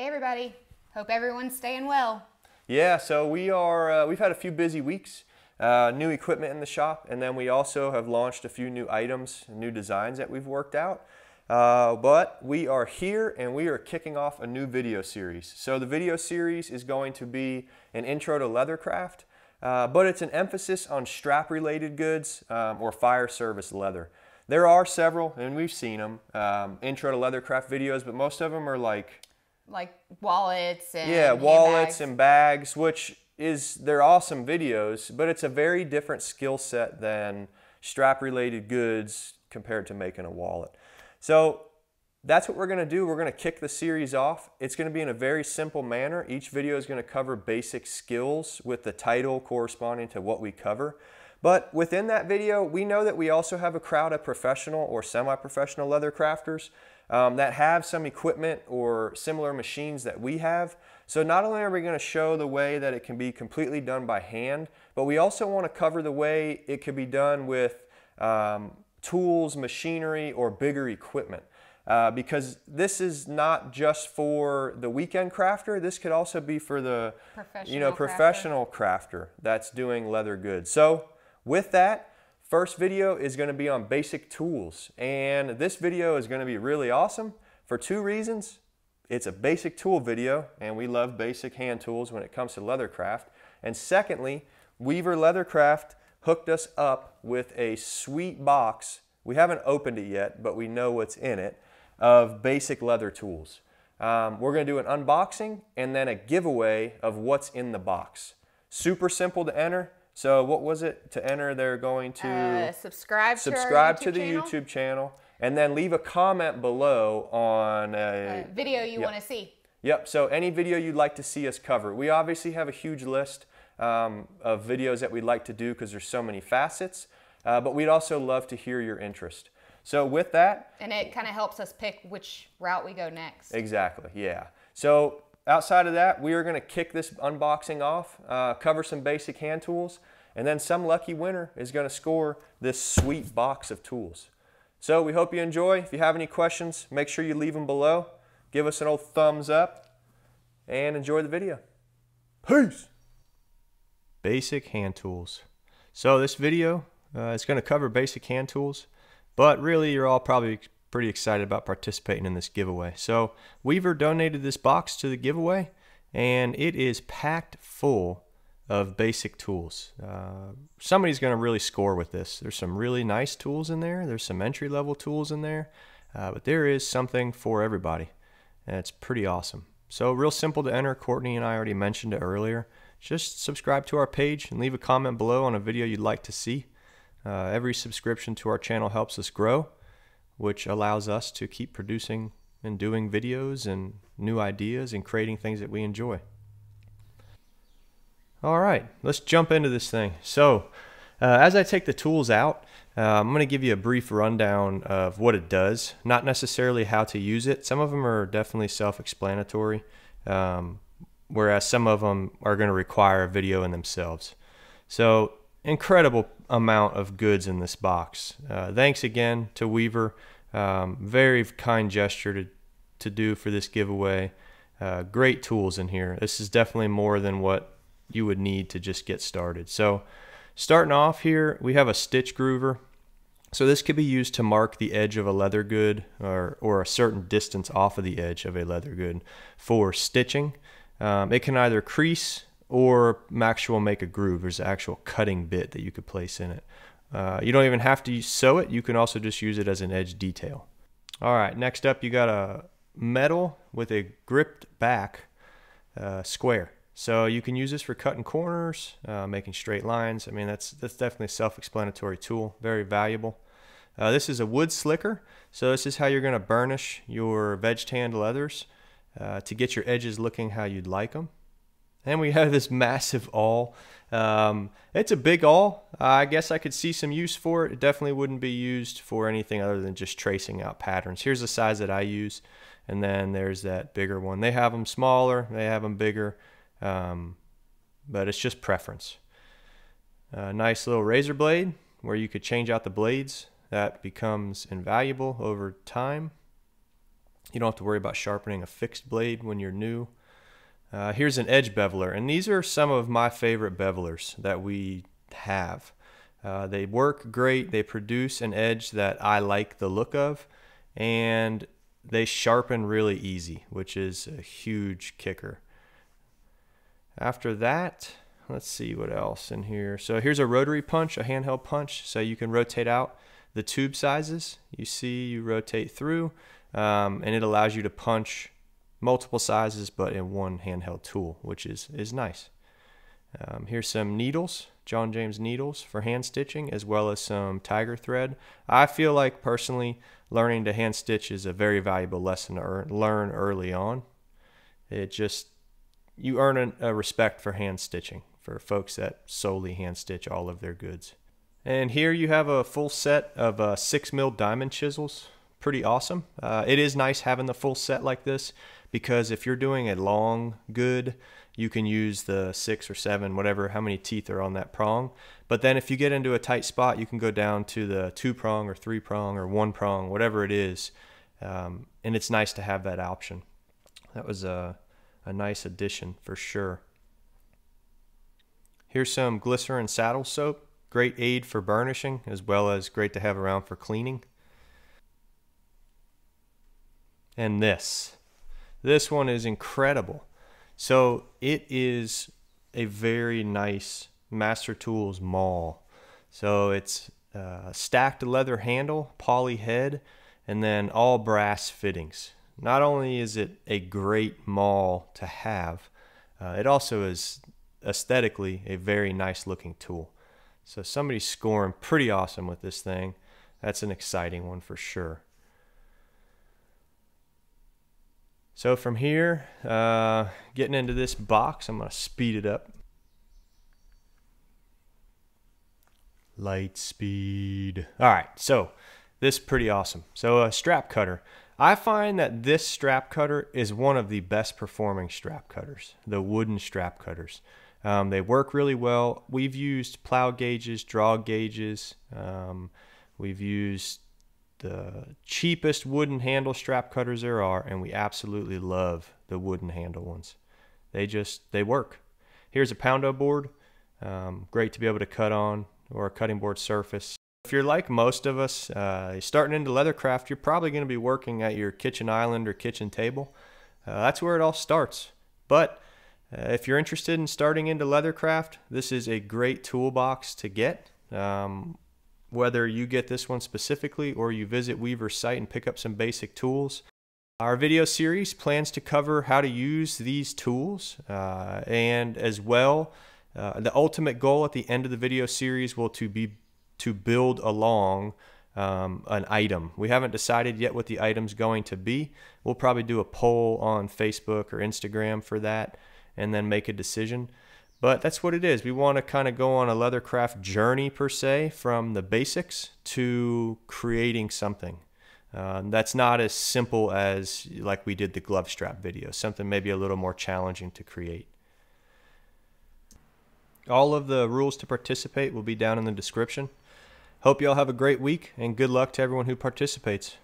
Hey everybody, hope everyone's staying well. Yeah, so we are, uh, we've had a few busy weeks, uh, new equipment in the shop, and then we also have launched a few new items, new designs that we've worked out. Uh, but we are here and we are kicking off a new video series. So the video series is going to be an intro to leathercraft, uh, but it's an emphasis on strap related goods um, or fire service leather. There are several, and we've seen them, um, intro to leathercraft videos, but most of them are like like wallets and yeah, wallets and bags, which is they're awesome videos, but it's a very different skill set than strap related goods compared to making a wallet. So that's what we're going to do. We're going to kick the series off. It's going to be in a very simple manner. Each video is going to cover basic skills with the title corresponding to what we cover. But within that video, we know that we also have a crowd of professional or semi-professional leather crafters um, that have some equipment or similar machines that we have. So not only are we going to show the way that it can be completely done by hand, but we also want to cover the way it could be done with um, tools, machinery, or bigger equipment. Uh, because this is not just for the weekend crafter. This could also be for the you know professional crafter. crafter that's doing leather goods. So with that, First video is going to be on basic tools and this video is going to be really awesome for two reasons. It's a basic tool video and we love basic hand tools when it comes to leathercraft. And secondly, Weaver Leathercraft hooked us up with a sweet box. We haven't opened it yet, but we know what's in it of basic leather tools. Um, we're going to do an unboxing and then a giveaway of what's in the box. Super simple to enter. So what was it to enter? They're going to uh, subscribe subscribe to, to the channel. YouTube channel and then leave a comment below on a, a video you yep. want to see. Yep. So any video you'd like to see us cover. We obviously have a huge list um, of videos that we'd like to do because there's so many facets, uh, but we'd also love to hear your interest. So with that, and it kind of helps us pick which route we go next. Exactly. Yeah. So outside of that, we are going to kick this unboxing off, uh, cover some basic hand tools, and then some lucky winner is going to score this sweet box of tools. So we hope you enjoy. If you have any questions, make sure you leave them below. Give us an old thumbs up and enjoy the video. Peace! Basic hand tools. So this video uh, is going to cover basic hand tools, but really you're all probably pretty excited about participating in this giveaway. So Weaver donated this box to the giveaway and it is packed full of basic tools. Uh, somebody's going to really score with this. There's some really nice tools in there. There's some entry level tools in there, uh, but there is something for everybody, and it's pretty awesome. So real simple to enter. Courtney and I already mentioned it earlier. Just subscribe to our page and leave a comment below on a video you'd like to see. Uh, every subscription to our channel helps us grow, which allows us to keep producing and doing videos and new ideas and creating things that we enjoy. All right, let's jump into this thing. So, uh, as I take the tools out, uh, I'm going to give you a brief rundown of what it does, not necessarily how to use it. Some of them are definitely self-explanatory, um, whereas some of them are going to require a video in themselves. So, incredible amount of goods in this box. Uh, thanks again to Weaver. Um, very kind gesture to, to do for this giveaway. Uh, great tools in here. This is definitely more than what you would need to just get started. So starting off here, we have a stitch groover. So this could be used to mark the edge of a leather good or, or a certain distance off of the edge of a leather good for stitching. Um, it can either crease or actual make a groove. There's an actual cutting bit that you could place in it. Uh, you don't even have to sew it. You can also just use it as an edge detail. All right, next up you got a metal with a gripped back uh, square. So you can use this for cutting corners, uh, making straight lines. I mean, that's, that's definitely a self-explanatory tool, very valuable. Uh, this is a wood slicker. So this is how you're going to burnish your veg tanned leathers uh, to get your edges looking how you'd like them. And we have this massive awl. Um, it's a big awl. I guess I could see some use for it. It definitely wouldn't be used for anything other than just tracing out patterns. Here's the size that I use. And then there's that bigger one. They have them smaller. They have them bigger. Um, but it's just preference. A nice little razor blade where you could change out the blades. That becomes invaluable over time. You don't have to worry about sharpening a fixed blade when you're new. Uh, here's an edge beveler, and these are some of my favorite bevelers that we have. Uh, they work great. They produce an edge that I like the look of, and they sharpen really easy, which is a huge kicker. After that, let's see what else in here. So here's a rotary punch, a handheld punch, so you can rotate out the tube sizes. You see, you rotate through, um, and it allows you to punch multiple sizes, but in one handheld tool, which is is nice. Um, here's some needles, John James needles for hand stitching, as well as some tiger thread. I feel like personally learning to hand stitch is a very valuable lesson to learn early on. It just, you earn a, respect for hand stitching for folks that solely hand stitch all of their goods. And here you have a full set of uh, six mil diamond chisels. Pretty awesome. Uh, it is nice having the full set like this because if you're doing a long good, you can use the six or seven, whatever, how many teeth are on that prong. But then if you get into a tight spot, you can go down to the two prong or three prong or one prong, whatever it is. Um, and it's nice to have that option. That was a, a nice addition for sure. Here's some glycerin saddle soap. Great aid for burnishing as well as great to have around for cleaning. And this. This one is incredible. So it is a very nice Master Tools maul. So it's uh, stacked leather handle, poly head, and then all brass fittings. Not only is it a great maul to have, uh, it also is aesthetically a very nice looking tool. So somebody's scoring pretty awesome with this thing. That's an exciting one for sure. So from here, uh, getting into this box, I'm going to speed it up. Light speed. All right, so this is pretty awesome. So a strap cutter. I find that this strap cutter is one of the best performing strap cutters, the wooden strap cutters. Um, they work really well. We've used plow gauges, draw gauges. Um, we've used the cheapest wooden handle strap cutters there are, and we absolutely love the wooden handle ones. They just they work. Here's a poundo board, um, great to be able to cut on or a cutting board surface. If you're like most of us, uh, starting into leathercraft, you're probably going to be working at your kitchen island or kitchen table. Uh, that's where it all starts. But uh, if you're interested in starting into leathercraft, this is a great toolbox to get. Um, whether you get this one specifically or you visit Weaver's site and pick up some basic tools. Our video series plans to cover how to use these tools uh, and as well uh, the ultimate goal at the end of the video series will to be to build along um, an item. We haven't decided yet what the item's going to be. We'll probably do a poll on Facebook or Instagram for that and then make a decision. But that's what it is. We want to kind of go on a leathercraft journey per se from the basics to creating something. Um, that's not as simple as like we did the glove strap video, something maybe a little more challenging to create. All of the rules to participate will be down in the description. Hope you all have a great week and good luck to everyone who participates.